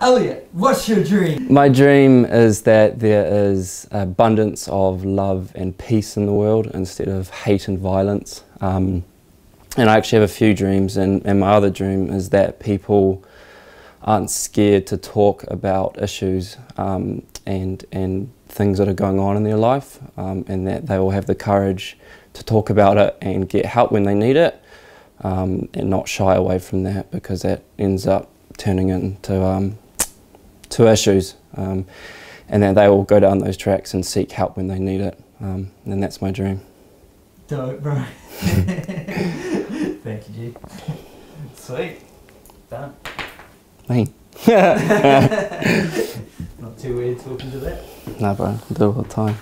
Elliot, what's your dream? My dream is that there is abundance of love and peace in the world instead of hate and violence. Um, and I actually have a few dreams, and, and my other dream is that people aren't scared to talk about issues um, and, and things that are going on in their life, um, and that they will have the courage to talk about it and get help when they need it, um, and not shy away from that because that ends up turning into um, two issues, um, and then they will go down those tracks and seek help when they need it. Um, and that's my dream. Dope, bro. Thank you, G. Sweet. Done. Me. Not too weird talking to that. No, bro, I do it all the time.